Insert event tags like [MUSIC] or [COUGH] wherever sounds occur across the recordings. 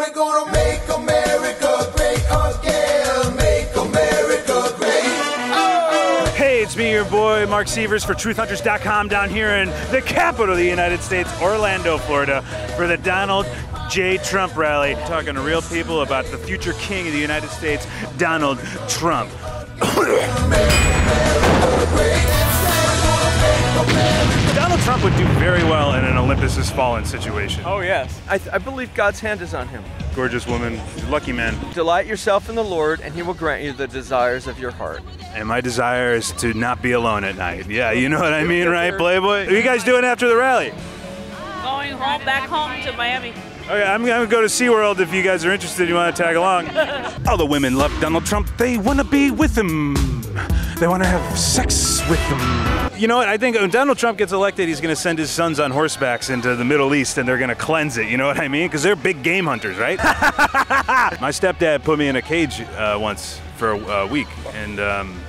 We're gonna make America great again. Make America great. Hey, it's me, your boy, Mark Sievers for TruthHunters.com down here in the capital of the United States, Orlando, Florida, for the Donald J. Trump rally. Talking to real people about the future king of the United States, Donald Trump. Donald Trump would do very well in an Olympus Has Fallen situation. Oh, yes. I, I believe God's hand is on him. Gorgeous woman, lucky man. Delight yourself in the Lord, and he will grant you the desires of your heart. And my desire is to not be alone at night. Yeah, you know what I mean, right, Playboy? What are you guys doing after the rally? Going home, back home to Miami. Okay, I'm gonna go to SeaWorld if you guys are interested. You wanna tag along? [LAUGHS] All the women love Donald Trump. They wanna be with him. They wanna have sex with him. You know what? I think when Donald Trump gets elected, he's gonna send his sons on horsebacks into the Middle East and they're gonna cleanse it. You know what I mean? Because they're big game hunters, right? [LAUGHS] My stepdad put me in a cage uh, once for a, a week, and um,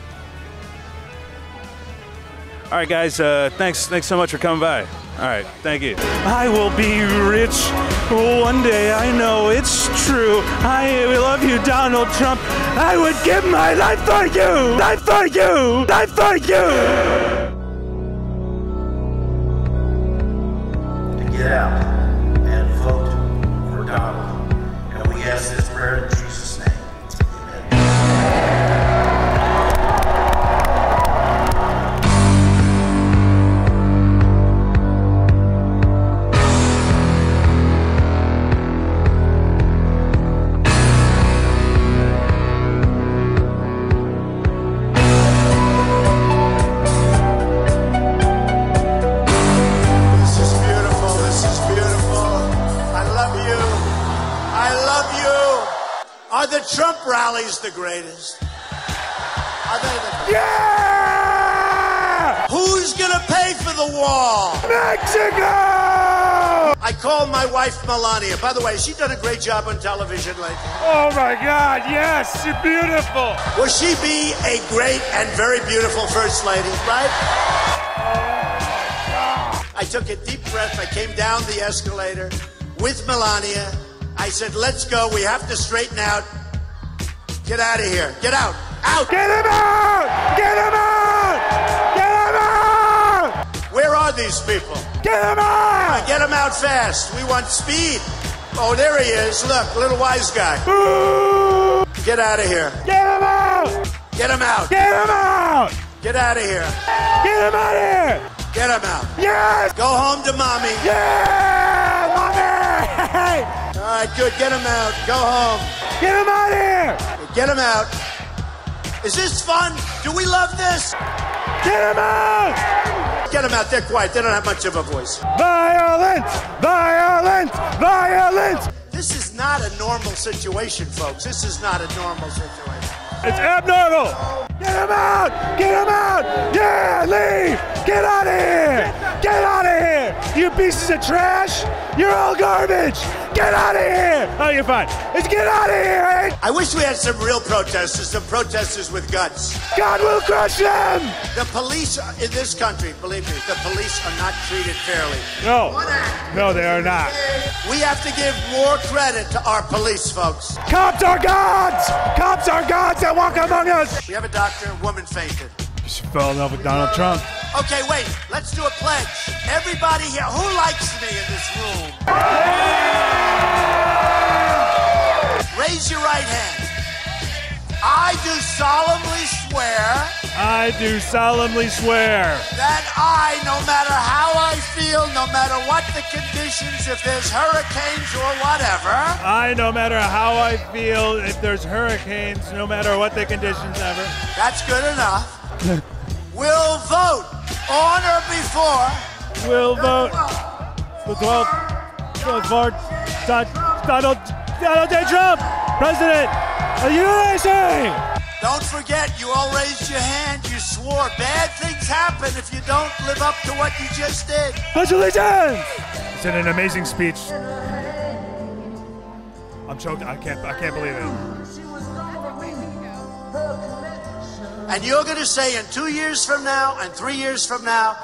all right, guys. Uh, thanks. Thanks so much for coming by. All right. Thank you. I will be rich one day. I know it's true. I love you, Donald Trump. I would give my life for you. Life for you. Life for you. get out Trump rallies the greatest? Are they the Yeah! Who's gonna pay for the wall? Mexico! I called my wife Melania. By the way, she's done a great job on television lately. Oh my God! Yes, you're beautiful. Will she be a great and very beautiful first lady, right? I took a deep breath. I came down the escalator with Melania. I said, let's go. We have to straighten out. Get out of here. Get out. Out. Get him out! Get him out! Get him out! Where are these people? Get him out! Get them out fast. We want speed. Oh, there he is. Look, little wise guy. Ooh! Get out of here. Get him out! Get him out. Get him out! Get out of here. Get him out of here! Get him out. Yes! Go home to mommy. Yeah! Mommy! All right, good. Get him out. Go home. Get him out of here! Get him out. Is this fun? Do we love this? Get him out! Get him out. They're quiet. They don't have much of a voice. Violence! Violence! Violence! This is not a normal situation, folks. This is not a normal situation. It's abnormal! Get him out! Get him out! Yeah, leave! Get out of here! Get out of here! You pieces of trash! You're all garbage! Get out of here! Oh, you're fine. Let's get out of here! eh? I wish we had some real protesters, some protesters with guts. God will crush them! The police in this country, believe me, the police are not treated fairly. No. No, they are not. We have to give more credit to our police folks. Cops are gods! Cops are gods that walk among us! We have a doctor, woman fainted. She fell in love with Donald Trump. Okay, wait, let's do a pledge. Everybody here, who likes me in this room? Raise your right hand. I do solemnly swear I do solemnly swear that I, no matter how I feel, no matter what the conditions, if there's hurricanes or whatever, I, no matter how I feel, if there's hurricanes, no matter what the conditions ever, that's good enough, will vote on or before will vote for 12, for for Don- Donald, Donald J. Trump, President of the USA. Don't forget, you all raised your hand. You swore bad things happen if you don't live up to what you just did. Pledge allegiance. It's an amazing speech. I'm choked. I can't. I can't believe it. And you're going to say in two years from now, and three years from now,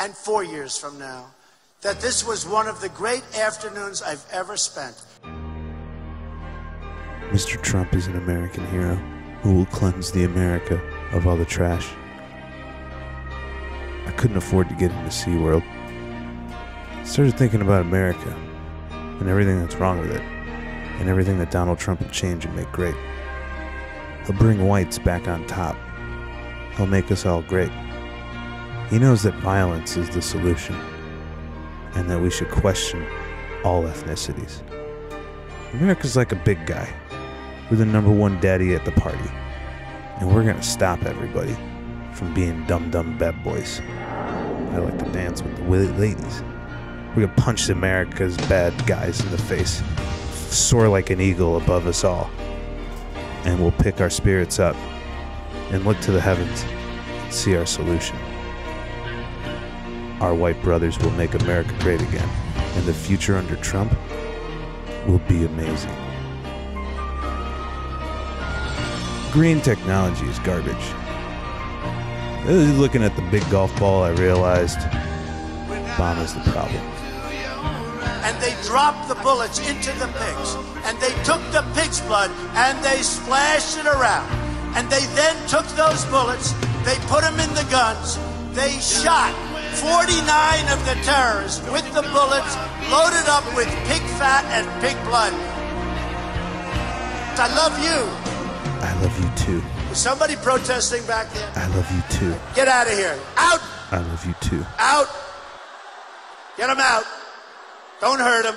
and four years from now, that this was one of the great afternoons I've ever spent. Mr. Trump is an American hero who will cleanse the America of all the trash. I couldn't afford to get into SeaWorld. I started thinking about America and everything that's wrong with it, and everything that Donald Trump will change and make great. He'll bring whites back on top. He'll make us all great. He knows that violence is the solution, and that we should question all ethnicities. America's like a big guy. We're the number one daddy at the party. And we're gonna stop everybody from being dumb dumb bad boys. I like to dance with the ladies. We're gonna punch America's bad guys in the face, soar like an eagle above us all, and we'll pick our spirits up and look to the heavens and see our solution. Our white brothers will make America great again, and the future under Trump will be amazing. Green technology is garbage. Looking at the big golf ball, I realized Obama's the problem. and they dropped the bullets into the pigs. And they took the pig's blood and they splashed it around. And they then took those bullets, they put them in the guns, they shot 49 of the terrorists with the bullets loaded up with pig fat and pig blood. I love you. I love you too. Was somebody protesting back there? I love you too. Get out of here. Out! I love you too. Out! Get them out. Don't hurt them.